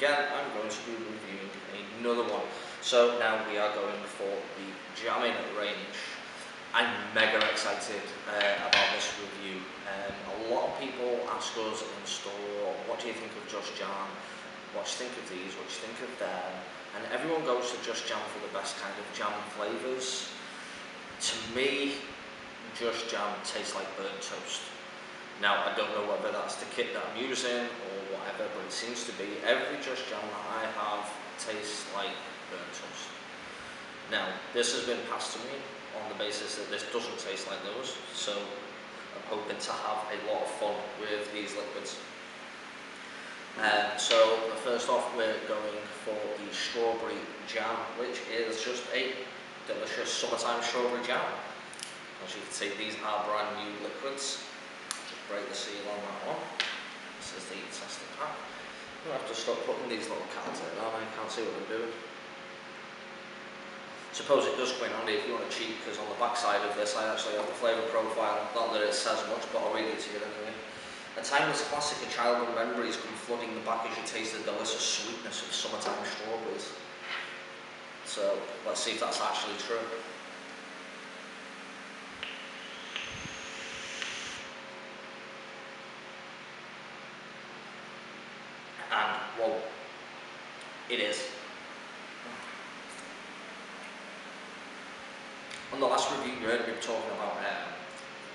again I'm going to be reviewing another one. So now we are going for the Jammin range. I'm mega excited uh, about this review. Um, a lot of people ask us in store, what do you think of Just Jam? What do you think of these? What do you think of them? And everyone goes to Just Jam for the best kind of jam flavours. To me, Just Jam tastes like burnt toast. Now, I don't know whether that's the kit that I'm using or whatever, but it seems to be every Just Jam that I have tastes like burnt toast. Now, this has been passed to me on the basis that this doesn't taste like those, so I'm hoping to have a lot of fun with these liquids. Um, so, first off, we're going for the strawberry jam, which is just a delicious summertime strawberry jam. As you can see, these are brand new liquids. Break the seal on that one. This is the testing pack. I'm going to have to stop putting these little cards in, I can't see what I'm doing. Suppose it does come in handy if you want to cheat, because on the back side of this I actually have the flavour profile. Not that it says much, but I'll read it to you anyway. A timeless classic, a childhood memories come flooding the back as you taste the delicious sweetness of summertime strawberries. So let's see if that's actually true. And, well, it is. On the last review you heard me talking about um,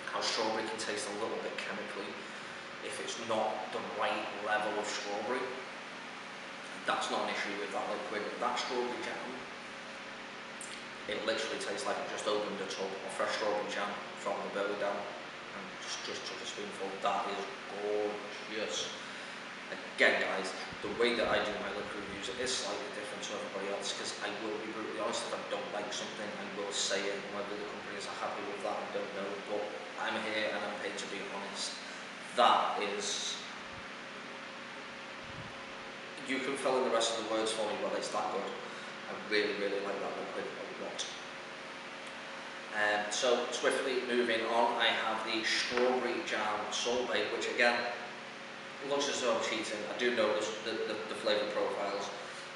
how strawberry can taste a little bit chemically if it's not the right level of strawberry. That's not an issue with that liquid. That strawberry jam it literally tastes like it just opened a tub of fresh strawberry jam from the belly down and just, just took a spoonful. That is gorgeous. Again guys, the way that I do my liquor reviews is slightly different to everybody else because I will be brutally honest, if I don't like something I will say it, whether the companies are happy with that I don't know, but I'm here and I'm paid to be honest. That is you can fill in the rest of the words for me, but it's that good. I really, really like that liquid a lot. Um, so swiftly moving on, I have the strawberry jam sorbet, which again looks as though I'm cheating. I do know the, the, the flavour profiles,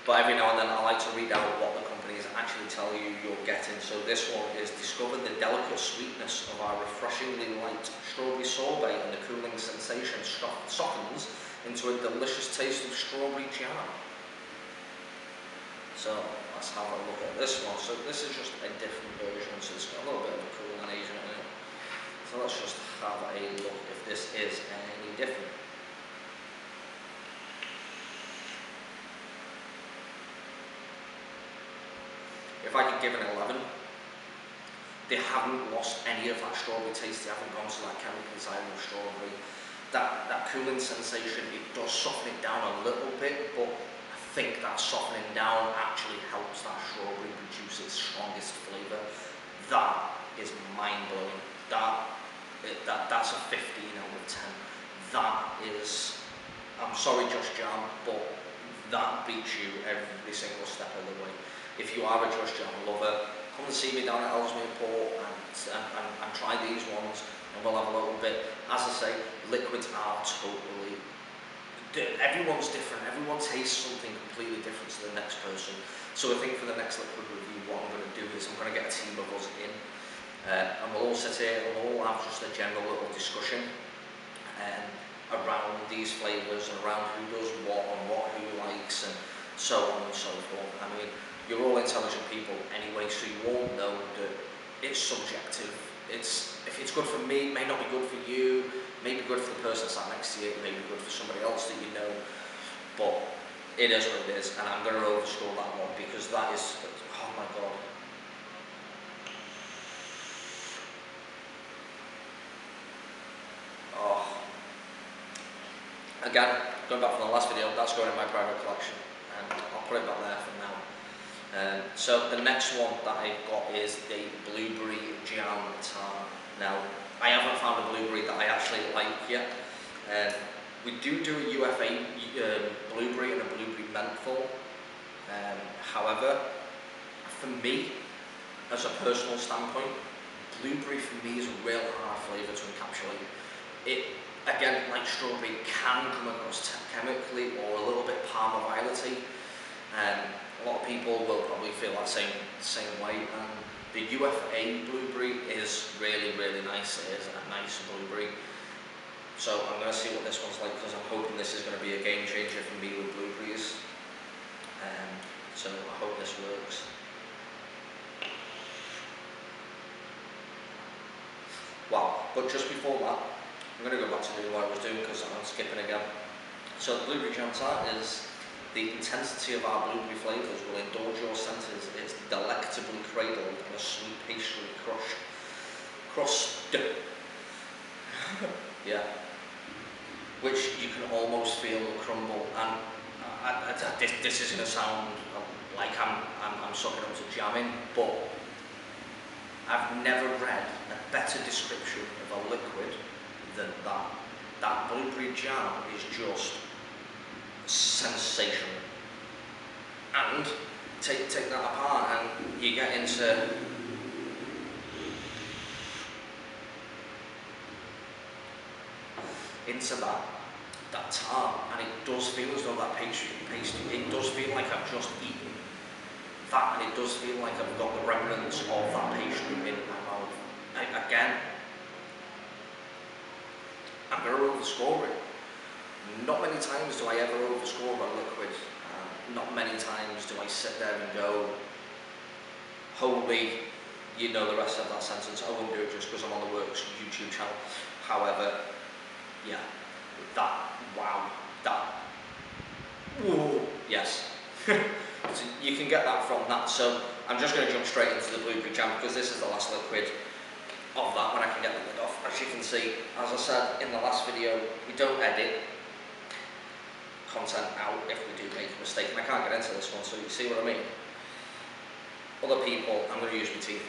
but every now and then I like to read out what the companies actually tell you you're getting. So this one is discover the delicate sweetness of our refreshingly light strawberry sorbet and the cooling sensation softens into a delicious taste of strawberry jam. So let's have a look at this one. So this is just a different version, so it's got a little bit of a cool animation in it. So let's just have a look if this is any different. If I could give an 11, they haven't lost any of that strawberry taste, they haven't gone to that chemical side of strawberry. That, that cooling sensation, it does soften it down a little bit, but I think that softening down actually helps that strawberry produce its strongest flavour. That is mind-blowing. That, that, that's a 15 out of 10. That is, I'm sorry Just Jam, but that beats you every single step of the way. If you are a Jam lover, come and see me down at Ellesmere Port and, and, and, and try these ones and we'll have a little bit. As I say, liquids are totally everyone's different. Everyone tastes something completely different to the next person. So I think for the next liquid review, what I'm going to do is I'm going to get a team of us in, uh, and we'll all sit here and we'll all have just a general little discussion um, around these flavours and around who does what and what who likes and so on and so forth. I mean, you're all intelligent people anyway, so you all know that it's subjective. It's if it's good for me, it may not be good for you Maybe good for the person sat next to you, maybe good for somebody else that you know, but it is what it is, and I'm to overscore that one because that is, oh my god. Oh. Again, going back from the last video, that's going in my private collection, and I'll put it back there for now. Um, so the next one that I've got is the Blueberry Jam Tart. Now, I haven't found a blueberry that I actually like yet. Um, we do do a UFA um, blueberry and a blueberry menthol. Um, however, for me, as a personal standpoint, blueberry for me is a real hard flavour to encapsulate. It, again, like strawberry, can come across chemically or a little bit Parma violety. Um, a lot of people will probably feel that same same way. And the UFA blueberry is really, really nice. It is a nice blueberry. So I'm going to see what this one's like because I'm hoping this is going to be a game changer for me with blueberries. Um, so I hope this works. Wow, but just before that, I'm going to go back to doing what I was doing because I'm skipping again. So the blueberry jam tart is the intensity of our blueberry flavours will indulge your senses. It's delectably cradled in a sweet pastry crush. Crust. yeah which you can almost feel crumble. And I, I, this, this is going to sound um, like I'm, I'm, I'm sucking up to Jammin, but I've never read a better description of a liquid than that. That blueberry jam is just sensational. And take, take that apart and you get into into that that tart and it does feel as though that pastry, pastry it does feel like I've just eaten that and it does feel like I've got the remnants of that pastry in my mouth. I, again, I'm going to overscore it. Not many times do I ever overscore a liquid. Um, not many times do I sit there and go, holy, you know the rest of that sentence. I won't do it just because I'm on the Works YouTube channel. However, yeah, that, wow, that, ooh, yes. so you can get that from that. So I'm just going to jump straight into the blueberry jam because this is the last liquid of that when I can get the lid off. As you can see, as I said in the last video, we don't edit content out if we do make a mistake. And I can't get into this one, so you see what I mean? Other people, I'm going to use my teeth.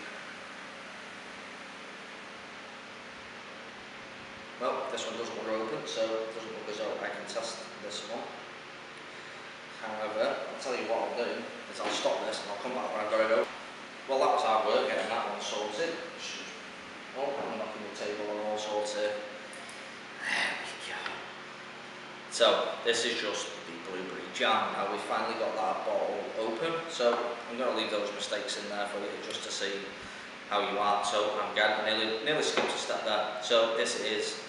Well, this one doesn't want to open, so it doesn't look as though I can test this one. However, I'll tell you what I'll do, is I'll stop this and I'll come back when I've got it open. Well, that was hard work getting So, this is just the blueberry jam. Now, we've finally got that bottle open, so I'm going to leave those mistakes in there for you just to see how you are. So, I'm getting nearly, nearly skipped a step there. So, this is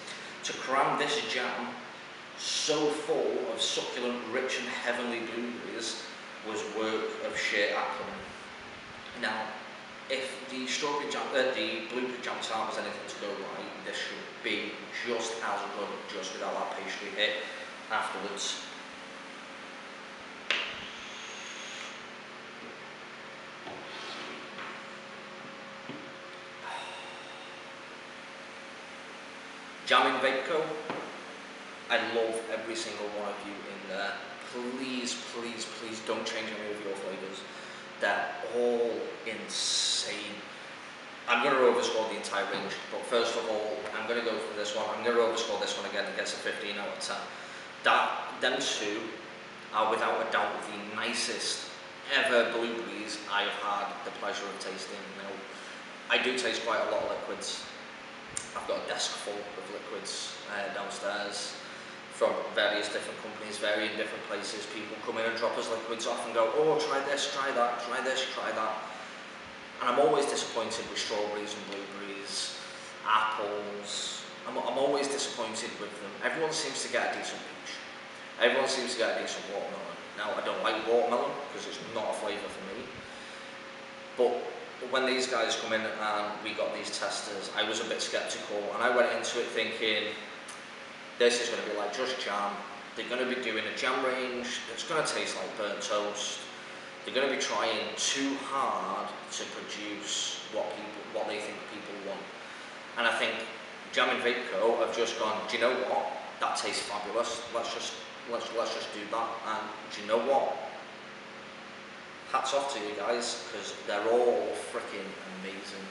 to cram this jam so full of succulent, rich and heavenly blueberries was work of sheer acumen. Now, if the strawberry jam, uh, the blueberry jam tart was anything to go right, this should be just as good, just without that pastry hit afterwards. Jammin Vapeco, I love every single one of you in there. Please, please, please don't change any of your flavours. They're all insane. I'm going to overscore the entire range, but first of all, I'm going to go for this one. I'm going to overscore this one again. It gets a 15 out of 10. That, them two are without a doubt the nicest ever blueberries I have had the pleasure of tasting. Now, I do taste quite a lot of liquids. I've got a desk full of liquids uh, downstairs from various different companies, varying different places. People come in and drop us liquids off and go, oh, try this, try that, try this, try that. And I'm always disappointed with strawberries and blueberries, apples. I'm, I'm always disappointed with them. Everyone seems to get a decent peach. Everyone seems to get a decent watermelon. Now, I don't like watermelon because it's not a flavour for me. But when these guys come in and we got these testers, I was a bit sceptical and I went into it thinking, this is going to be like just jam. They're going to be doing a jam range It's going to taste like burnt toast. They're going to be trying too hard to produce what people, what they think people want. And I think Jammin Vapeco have just gone, do you know what? That tastes fabulous. Let's just let's let's just do that. And do you know what? Hats off to you guys because they're all freaking amazing.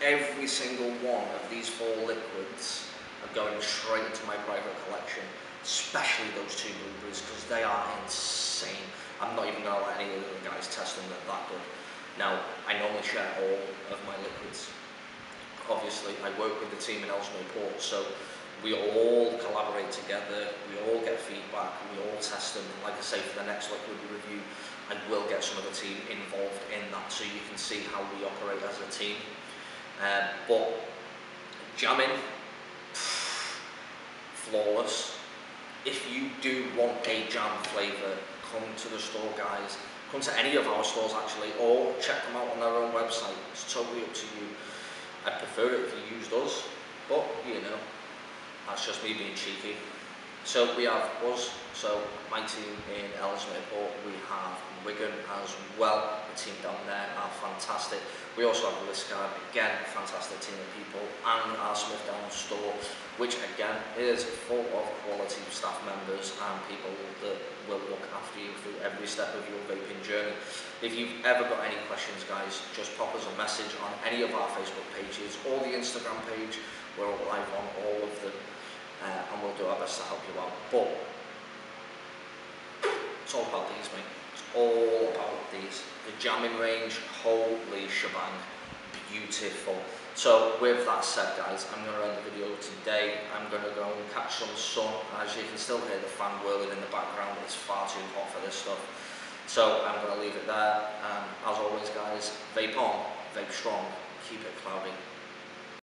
Every single one of these four liquids are going straight into my private collection, especially those two blueberries because they are insane. I'm not even going to let any of the guys test them, they're that good. Now, I normally share all of my liquids obviously I work with the team in Ellesmere Port, so we all collaborate together, we all get feedback, we all test them. Like I say, for the next liquid review, I will get some of the team involved in that so you can see how we operate as a team. Um, but Jammin, flawless. If you do want a jam flavour, come to the store, guys. Come to any of our stores actually, or check them out on their own website. It's totally up to you. I prefer it if you used us, but you know, that's just me being cheeky. So we have us, so my team in Ellesmere, but we have Wigan as well. The team down there are fantastic. We also have Liscard, again, fantastic team of people, and our Smith down which again is full of quality staff members and people that will look after you through every step of your vaping journey. If you've ever got any questions, guys, just pop us a message on any of our Facebook pages or the Instagram page. We're all live on all of them, uh, and we'll do our best to help you out. But it's all about these, mate. It's all about these. The Jammin range, holy shebang, beautiful. So with that said guys, I'm going to end the video today. I'm going to go and catch some sun. As you can still hear the fan whirling in the background, it's far too hot for this stuff. So I'm going to leave it there. Um, as always guys, vape on, vape strong, keep it cloudy.